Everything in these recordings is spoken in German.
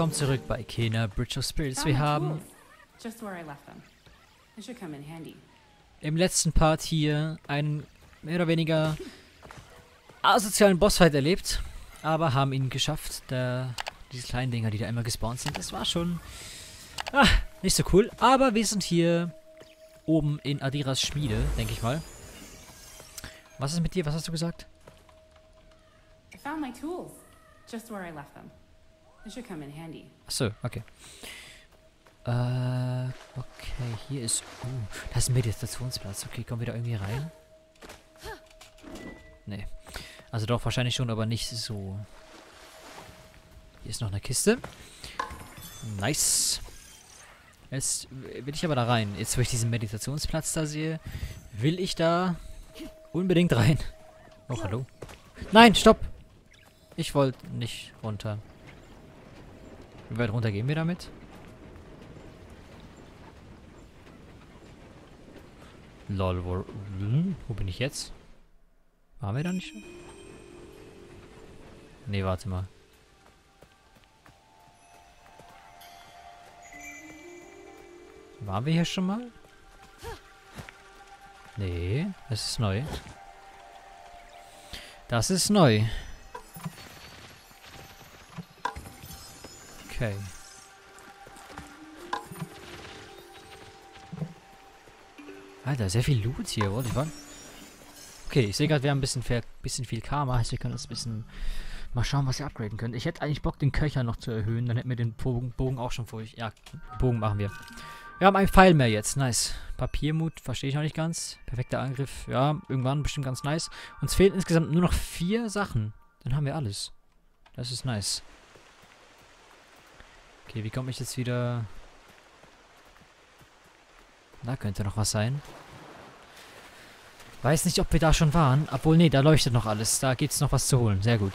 willkommen zurück bei Kena Bridge of Spirits. Wir haben im letzten Part hier einen mehr oder weniger asozialen Bossfight erlebt, aber haben ihn geschafft. Der, diese kleinen Dinger, die da immer gespawnt sind, das war schon ah, nicht so cool. Aber wir sind hier oben in Adiras Schmiede, denke ich mal. Was ist mit dir? Was hast du gesagt? I found my tools. Just where I left them. They should. Achso, okay. Äh, okay, hier ist... Uh, das ist ein Meditationsplatz. Okay, kommen wir da irgendwie rein? Nee. Also doch, wahrscheinlich schon, aber nicht so. Hier ist noch eine Kiste. Nice. Jetzt will ich aber da rein. Jetzt, wo ich diesen Meditationsplatz da sehe, will ich da unbedingt rein. Oh, hallo. Nein, stopp! Ich wollte nicht runter. Wie weit runter gehen wir damit? Lol, wo, hm, wo bin ich jetzt? Waren wir da nicht schon? Nee, warte mal. Waren wir hier schon mal? Nee, das ist neu. Das ist neu. Okay. Alter, sehr viel Loot hier, wollte ich mal. Okay, ich sehe gerade, wir haben ein bisschen, viel, bisschen viel Karma. Heißt, wir können uns ein bisschen mal schauen, was wir upgraden können. Ich hätte eigentlich Bock, den Köcher noch zu erhöhen. Dann hätten wir den Bogen, Bogen auch schon vor. Ja, Bogen machen wir. Wir haben einen Pfeil mehr jetzt. Nice. Papiermut, verstehe ich noch nicht ganz. Perfekter Angriff. Ja, irgendwann bestimmt ganz nice. Uns fehlen insgesamt nur noch vier Sachen. Dann haben wir alles. Das ist nice. Okay, wie komme ich jetzt wieder... Da könnte noch was sein. Weiß nicht, ob wir da schon waren. Obwohl, nee, da leuchtet noch alles. Da gibt's noch was zu holen. Sehr gut.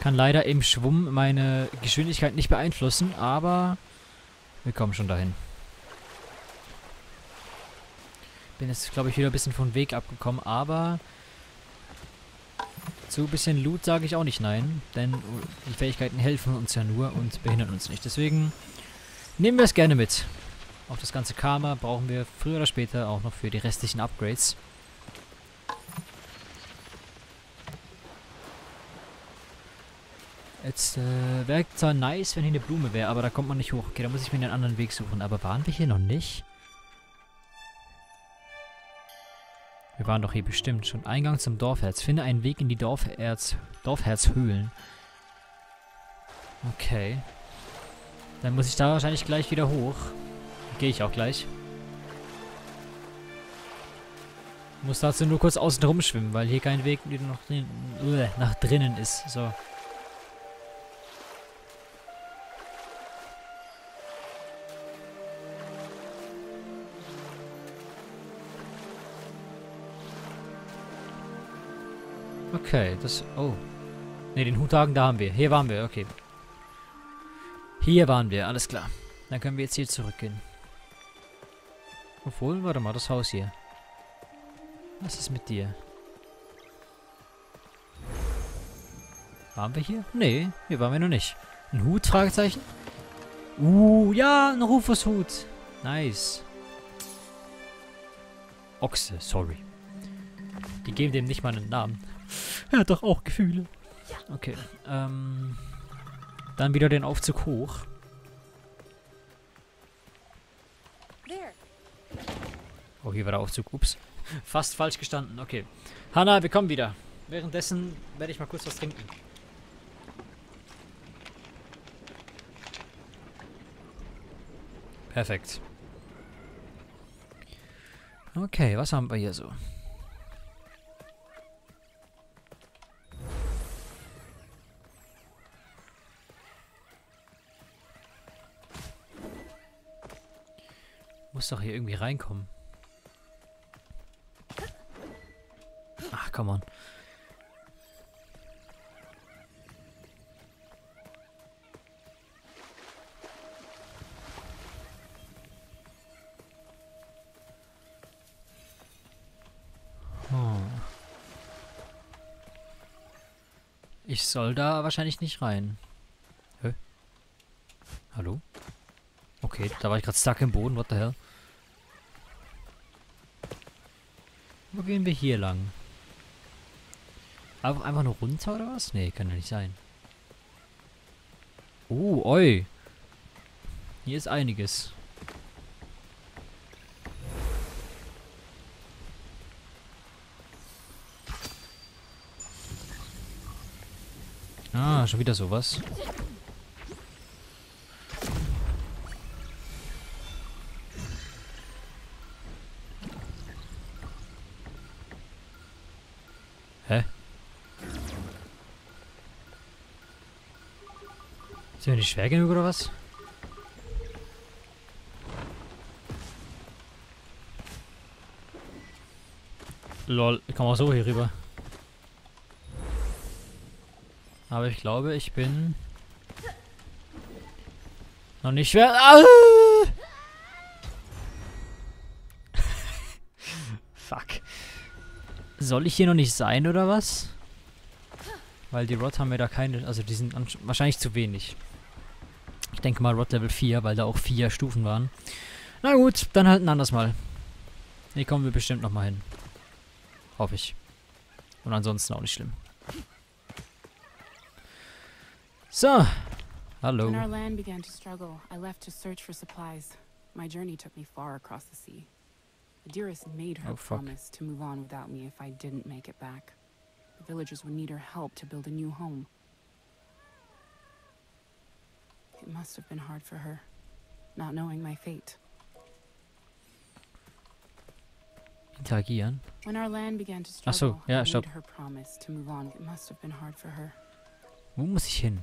Kann leider im Schwumm meine Geschwindigkeit nicht beeinflussen, aber wir kommen schon dahin. Bin jetzt, glaube ich, wieder ein bisschen vom Weg abgekommen, aber zu ein bisschen Loot sage ich auch nicht nein, denn die Fähigkeiten helfen uns ja nur und behindern uns nicht. Deswegen nehmen wir es gerne mit. Auch das ganze Karma brauchen wir früher oder später auch noch für die restlichen Upgrades. Jetzt äh, wäre zwar nice, wenn hier eine Blume wäre, aber da kommt man nicht hoch. Okay, da muss ich mir einen anderen Weg suchen. Aber waren wir hier noch nicht? Wir waren doch hier bestimmt schon. Eingang zum Dorfherz. Finde einen Weg in die Dorfherz, Dorfherzhöhlen. Okay. Dann muss ich da wahrscheinlich gleich wieder hoch. Gehe ich auch gleich. Muss dazu nur kurz außen rumschwimmen, weil hier kein Weg nach drinnen ist. So. Okay, das... Oh. Ne, den Huthagen, da haben wir. Hier waren wir, okay. Hier waren wir, alles klar. Dann können wir jetzt hier zurückgehen. Obwohl, warte mal, das Haus hier. Was ist mit dir? Waren wir hier? Nee, hier waren wir noch nicht. Ein Hut? Fragezeichen? Uh, ja, ein Rufus-Hut. Nice. Ochse, sorry. Die geben dem nicht mal einen Namen. Er hat doch auch Gefühle. Okay, ähm... Dann wieder den Aufzug hoch. Oh, hier war der Aufzug. Ups. Fast falsch gestanden. Okay. Hanna, wir kommen wieder. Währenddessen werde ich mal kurz was trinken. Perfekt. Okay, was haben wir hier so? Muss doch hier irgendwie reinkommen. Ach, come on. Hm. Ich soll da wahrscheinlich nicht rein. Hä? Hallo? Okay, da war ich gerade stuck im Boden. What the hell? Wo gehen wir hier lang? Einfach, einfach nur runter oder was? Nee, kann ja nicht sein. Uh, oi. Hier ist einiges. Ah, schon wieder sowas. Sind wir nicht schwer genug oder was? Lol, ich komme auch so hier rüber. Aber ich glaube, ich bin noch nicht schwer. Ah! Fuck. Soll ich hier noch nicht sein, oder was? Weil die Rot haben wir da keine... Also die sind wahrscheinlich zu wenig. Ich denke mal Rot Level 4, weil da auch vier Stufen waren. Na gut, dann halt ein anderes Mal. Hier kommen wir bestimmt nochmal hin. Hoffe ich. Und ansonsten auch nicht schlimm. So. Hallo. When our land began to struggle, I left to search for supplies. My journey took me far across the sea. The dearest made her Oh, promise to move on without me if I didn't make it back. The villagers would need her help to build a new home. It must have been hard for her, not knowing my fate. Interagieren. When our land began to Ach so, struggle, ja, I stopp. made her promise to move on. It must have been hard for her. Wo muss ich hin?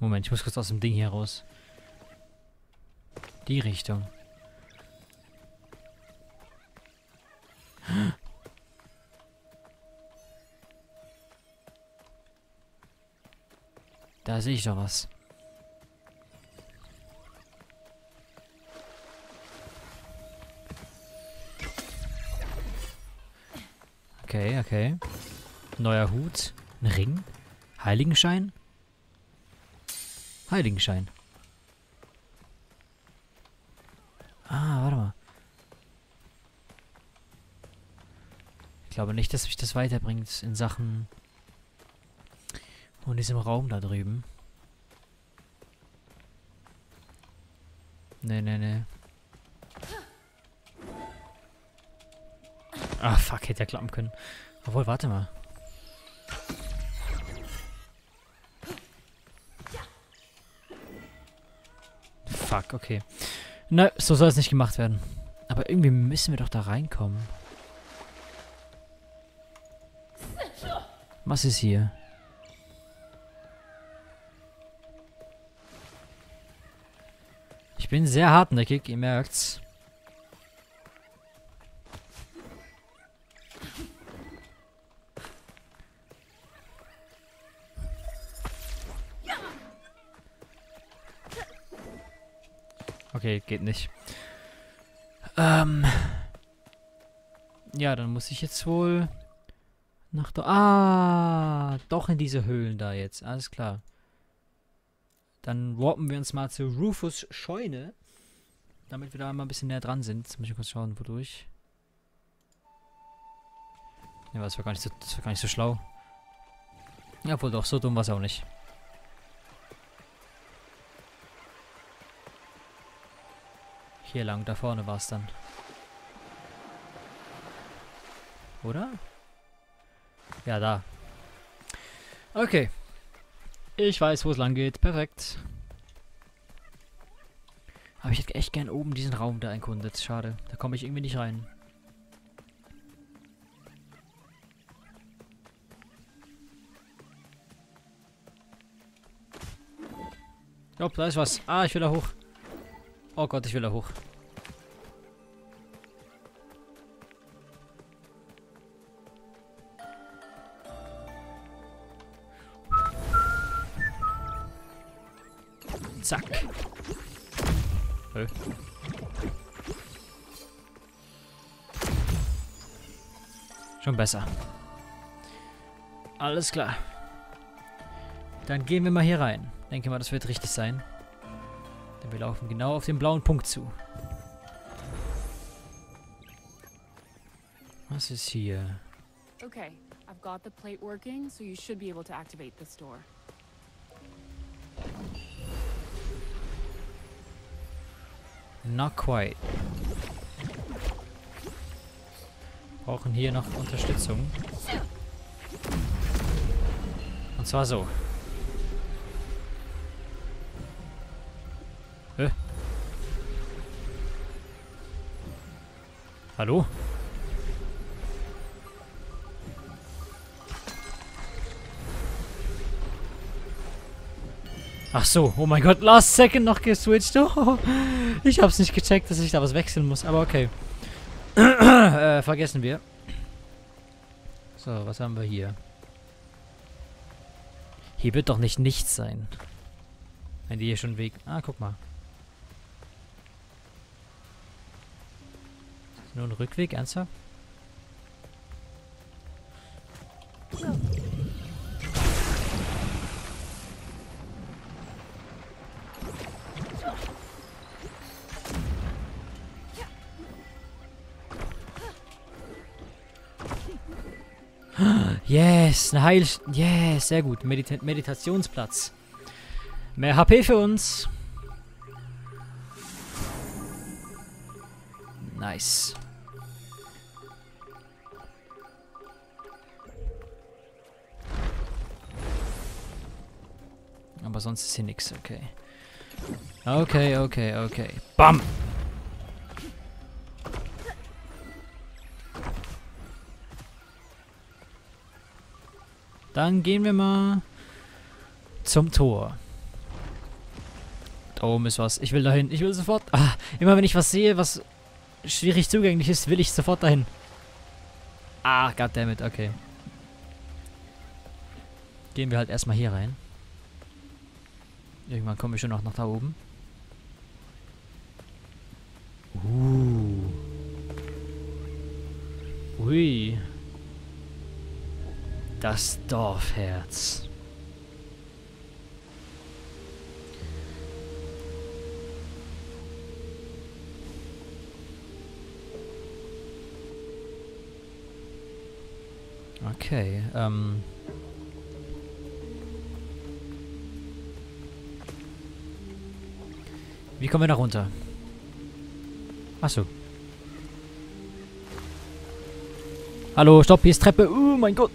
Moment, ich muss kurz aus dem Ding hier raus. Die Richtung. Da sehe ich doch was. Okay, okay. Neuer Hut. Ein Ring. Heiligenschein. Heiligenschein. Ah, warte mal. Ich glaube nicht, dass mich das weiterbringt in Sachen von diesem Raum da drüben. Nee, nee, nee. Ah, fuck, hätte ja klappen können. Obwohl, warte mal. Fuck, okay. Na, so soll es nicht gemacht werden. Aber irgendwie müssen wir doch da reinkommen. Was ist hier? Bin sehr hartnäckig, ihr merkt's. Okay, geht nicht. Ähm. Ja, dann muss ich jetzt wohl nach da. Ah, doch in diese Höhlen da jetzt. Alles klar. Dann warpen wir uns mal zu Rufus Scheune. Damit wir da mal ein bisschen näher dran sind. Jetzt muss ich kurz schauen, wodurch. Ja, das war gar nicht so, das war gar nicht so schlau. Ja, wohl doch, so dumm war es auch nicht. Hier lang, da vorne war es dann. Oder? Ja, da. Okay. Ich weiß, wo es lang geht. Perfekt. Aber ich hätte echt gern oben diesen Raum da erkundet. Schade. Da komme ich irgendwie nicht rein. Jopp, da ist was. Ah, ich will da hoch. Oh Gott, ich will da hoch. Zack. Hä? Schon besser. Alles klar. Dann gehen wir mal hier rein. Denke mal, das wird richtig sein. Denn wir laufen genau auf den blauen Punkt zu. Was ist hier? Okay, I've got the plate working, so you should be able to activate this door. Not quite. Brauchen hier noch Unterstützung. Und zwar so. Hä? Hallo? Ach so, oh mein Gott, last second noch geswitcht. Oh, ich hab's nicht gecheckt, dass ich da was wechseln muss, aber okay. äh, vergessen wir. So, was haben wir hier? Hier wird doch nicht nichts sein. Wenn die hier schon Weg... Ah, guck mal. Nur ein Rückweg, ernsthaft? Yes, eine Heil... Yes, sehr gut. Medita Meditationsplatz. Mehr HP für uns. Nice. Aber sonst ist hier nichts, okay. Okay, okay, okay. Bam! Dann gehen wir mal zum Tor. Da oben ist was. Ich will dahin. Ich will sofort. Ah, immer wenn ich was sehe, was schwierig zugänglich ist, will ich sofort dahin. Ah, goddammit, okay. Gehen wir halt erstmal hier rein. Irgendwann kommen wir schon noch nach da oben. Uh. Ui. Das Dorfherz. Okay, ähm... Wie kommen wir da runter? Achso. Hallo, stopp, hier ist Treppe. Oh mein Gott.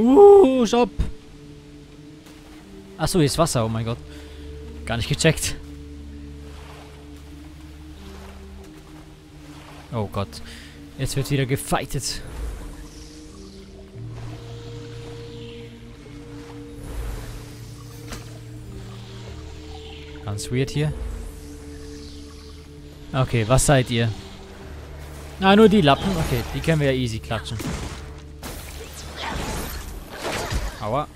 Uh, stopp. Achso, hier ist Wasser, oh mein Gott. Gar nicht gecheckt. Oh Gott. Jetzt wird wieder gefightet. Ganz weird hier. Okay, was seid ihr? Ah, nur die Lappen. Okay, die können wir ja easy klatschen. Aua.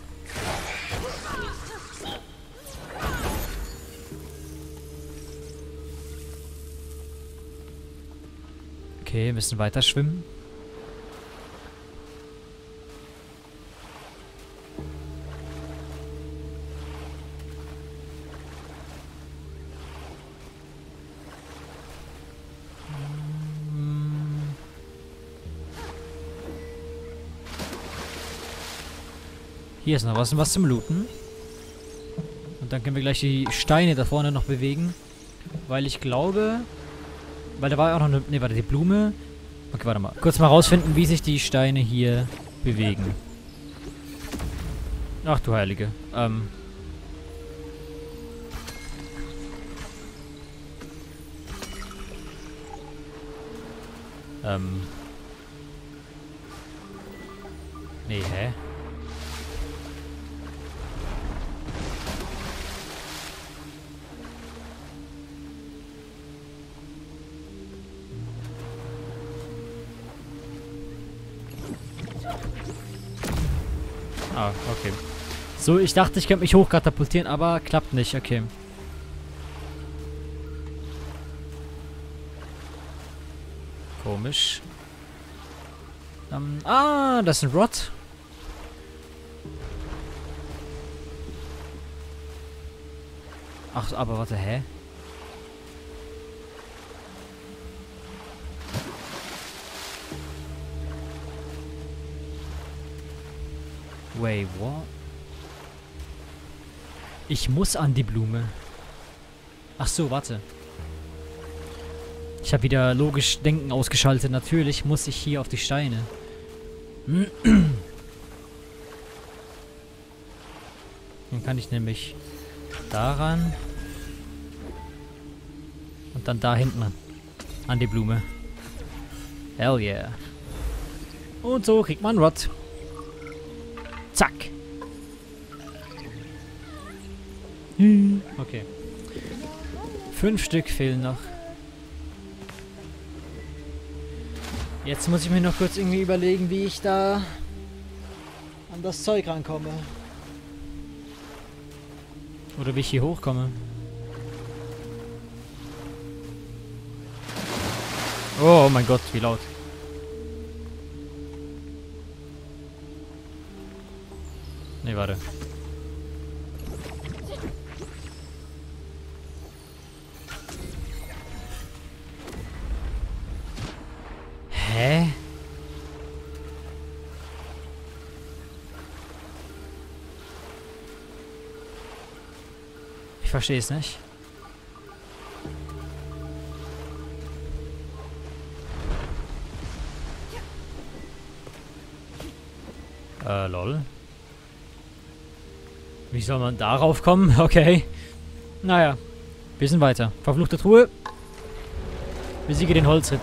Okay, müssen weiter schwimmen. Hier ist noch was, was zum Looten. Und dann können wir gleich die Steine da vorne noch bewegen. Weil ich glaube... Weil da war ja auch noch eine... Ne, warte, die Blume. Okay, warte mal. Kurz mal rausfinden, wie sich die Steine hier bewegen. Ach du Heilige. Ähm... Ähm... Nee, hä? Ah, okay. So, ich dachte, ich könnte mich hochkatapultieren, aber klappt nicht. Okay. komisch. Ähm, ah, das ist ein Rod. Ach, aber warte, hä? Wait, what? Ich muss an die Blume. Ach so, warte. Ich habe wieder logisch Denken ausgeschaltet. Natürlich muss ich hier auf die Steine. Dann kann ich nämlich daran und dann da hinten an die Blume. Hell yeah. Und so kriegt man Rod. Zack. Okay. Fünf Stück fehlen noch. Jetzt muss ich mir noch kurz irgendwie überlegen, wie ich da an das Zeug rankomme. Oder wie ich hier hochkomme. Oh mein Gott, wie laut. Nee, warte. Hä? Ich verstehe es nicht. Äh, lol. Wie soll man darauf kommen? Okay. Naja. Wir sind weiter. Verfluchte Truhe. Besiege den Holzritt.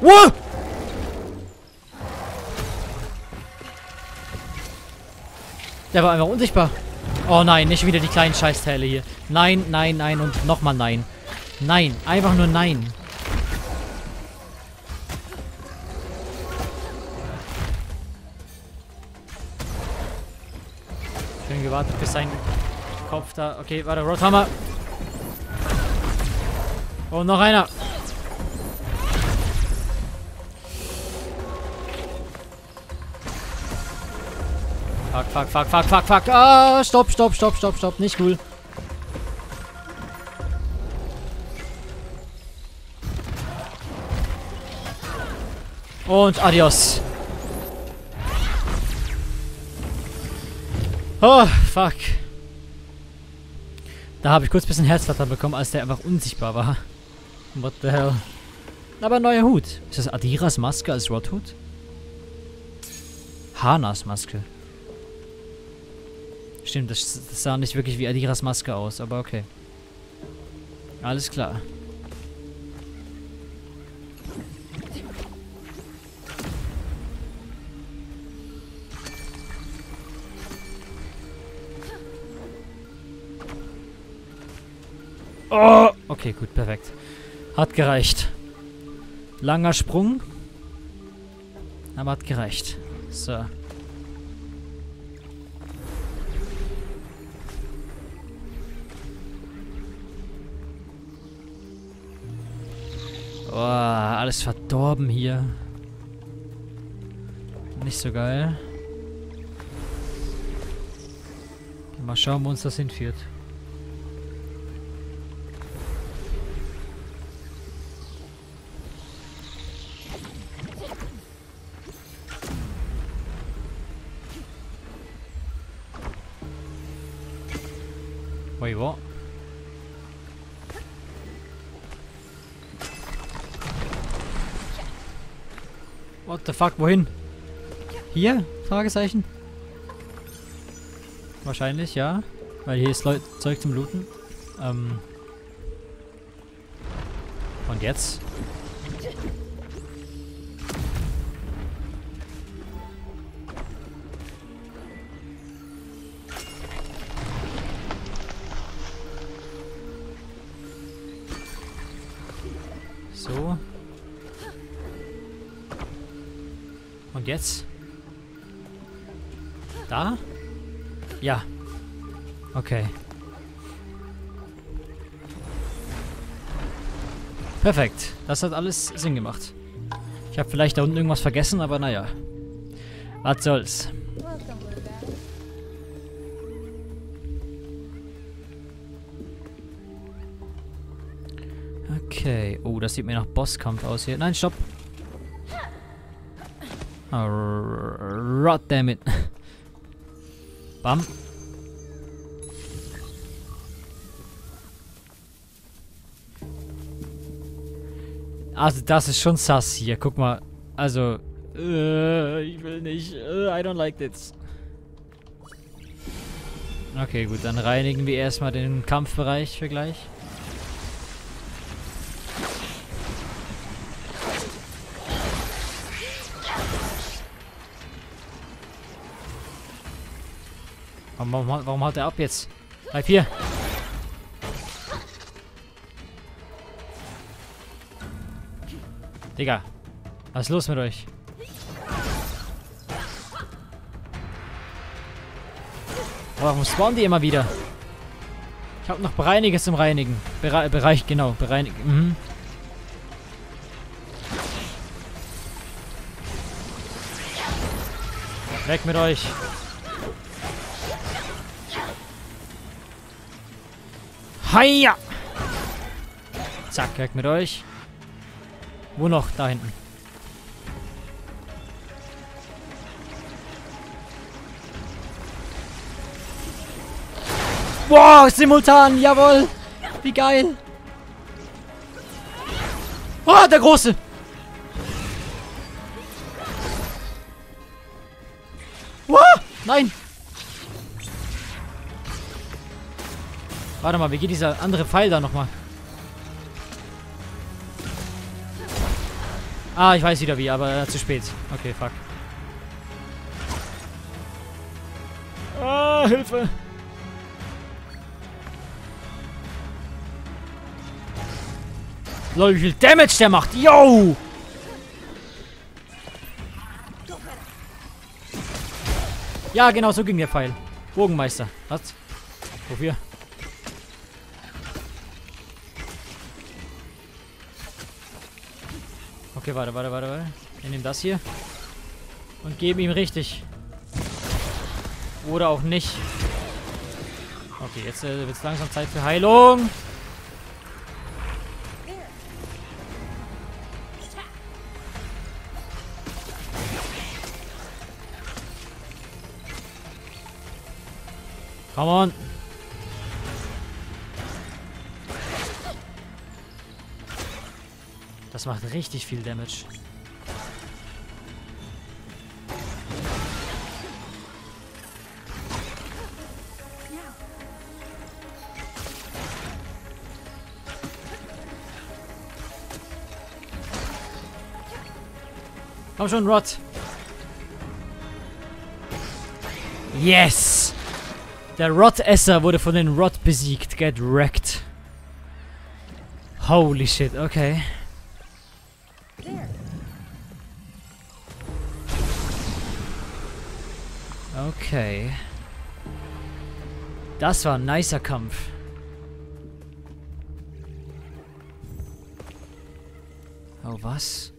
Wow! Der war einfach unsichtbar. Oh nein, nicht wieder die kleinen Scheißteile hier. Nein, nein, nein und nochmal nein. Nein, einfach nur nein. Gewartet, bis sein Kopf da... Okay, warte, Rothammer. Und noch einer. Fuck, fuck, fuck, fuck, fuck, fuck. Ah, stopp, stopp, stopp, stopp, stopp. Nicht cool. Und adios. Oh, fuck. Da habe ich kurz ein bisschen Herzflattern bekommen, als der einfach unsichtbar war. What the hell. Aber neuer Hut. Ist das Adiras Maske als Rothut? Hanas Maske. Stimmt, das, das sah nicht wirklich wie Adiras Maske aus, aber okay. Alles klar. Oh! Okay, gut, perfekt. Hat gereicht. Langer Sprung. Aber hat gereicht. So. Oh, alles verdorben hier. Nicht so geil. Mal schauen, wo uns das hinführt. Fuck, wohin? Hier? Fragezeichen? Wahrscheinlich, ja. Weil hier ist Leu Zeug zum Looten. Ähm. Und jetzt? So. Und jetzt? Da? Ja. Okay. Perfekt. Das hat alles Sinn gemacht. Ich habe vielleicht da unten irgendwas vergessen, aber naja. Was soll's. Okay. Oh, das sieht mir nach Bosskampf aus hier. Nein, stopp. Oh, rot damn it. Bam. Also, das ist schon sass hier. Guck mal. Also, äh, ich will nicht. Äh, I don't like this. Okay, gut. Dann reinigen wir erstmal den Kampfbereich für gleich. Warum, warum, warum haut er ab jetzt? Bleib hier. Digga. Was ist los mit euch? Warum spawnen die immer wieder? Ich habe noch Bereiniges im Reinigen. Bere Bereich, genau. Bereinigen. Mhm. Weg mit euch. Heia! Zack, weg mit euch. Wo noch? Da hinten. Wow, simultan, jawohl. Wie geil. Oh, der Große. Wow, nein. Warte mal, wie geht dieser andere Pfeil da nochmal? Ah, ich weiß wieder wie, aber zu spät. Okay, fuck. Ah, Hilfe. Lol, wie viel Damage der macht. Yo! Ja, genau, so ging der Pfeil. Bogenmeister. Was? Wofür? Okay, warte, warte, warte, warte. Wir nehmen das hier. Und geben ihm richtig. Oder auch nicht. Okay, jetzt äh, wird es langsam Zeit für Heilung. Come on. Das macht richtig viel Damage. Komm schon, Rot. Yes! Der Rot-Esser wurde von den Rot besiegt. Get wrecked. Holy shit, okay. Okay. Das war ein nicer Kampf. Oh, was?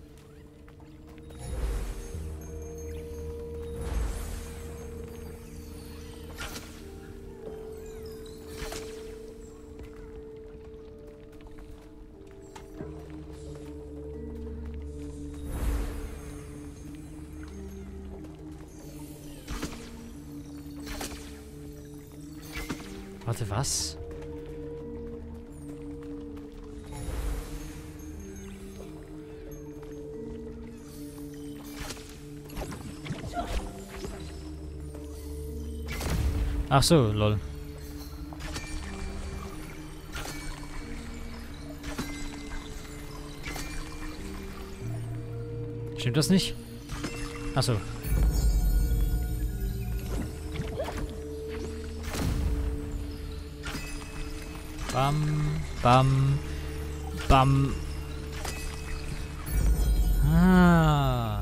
Warte, was? Ach so, lol. Stimmt das nicht? Ach so. Bam, bam, bam. Ah.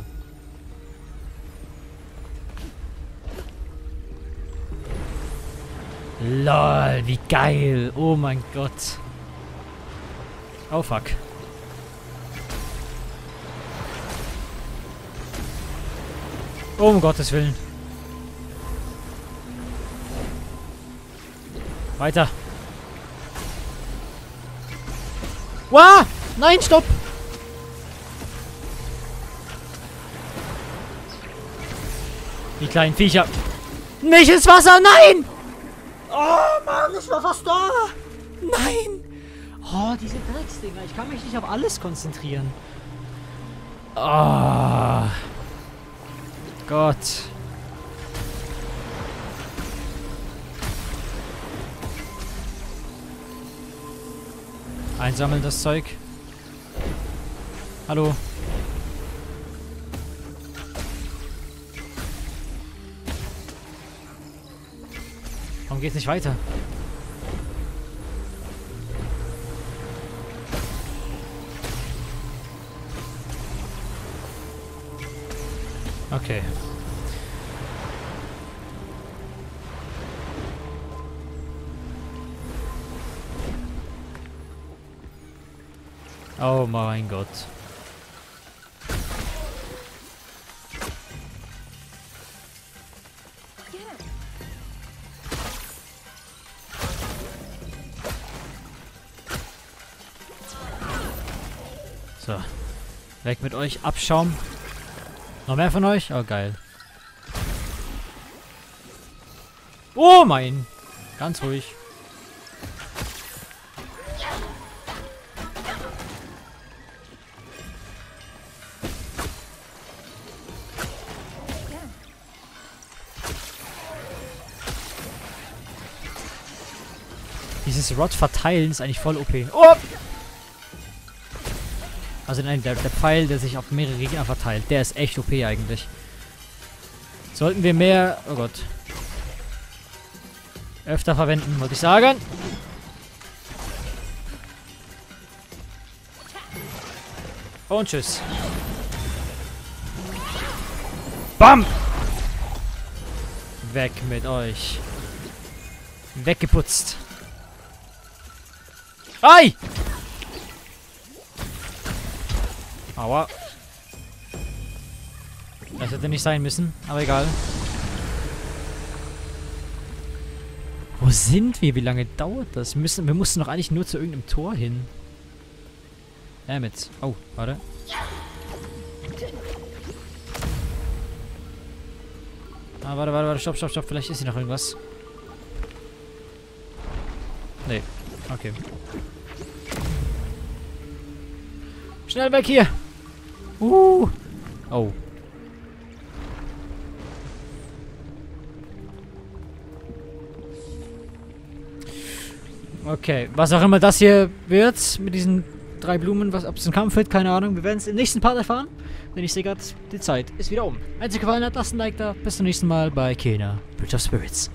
Lol, wie geil. Oh mein Gott. Oh fuck. Oh, um Gottes Willen. Weiter. Wow! Nein, stopp! Die kleinen Viecher. Nicht ins Wasser, nein! Oh Mann, ich war fast da! Nein! Oh, diese Drecksdinger. Ich kann mich nicht auf alles konzentrieren. Oh. Gott. Einsammeln das Zeug. Hallo. Warum geht's nicht weiter? Okay. Oh mein Gott. So. Weg mit euch. Abschaum. Noch mehr von euch? Oh, geil. Oh, mein. Ganz ruhig. Dieses Rod verteilen ist eigentlich voll OP. Oh! Also nein, der, der Pfeil, der sich auf mehrere Gegner verteilt, der ist echt OP eigentlich. Sollten wir mehr... Oh Gott. Öfter verwenden, wollte ich sagen. Und tschüss. Bam! Weg mit euch. Weggeputzt. Ei! Aua. Das hätte nicht sein müssen, aber egal. Wo sind wir? Wie lange dauert das? Wir, müssen, wir mussten doch eigentlich nur zu irgendeinem Tor hin. Damit. Oh, warte. Ah, warte, warte, warte. Stopp, stopp, stopp. Vielleicht ist hier noch irgendwas. Nee. Okay. Schnell weg hier! Uh! Oh. Okay, was auch immer das hier wird mit diesen drei Blumen, was ob es ein Kampf wird, keine Ahnung. Wir werden es im nächsten Part erfahren, denn ich sehe gerade, die Zeit ist wieder um. Wenn es euch gefallen hat, lasst ein Like da. Bis zum nächsten Mal bei Kena, Bridge of Spirits.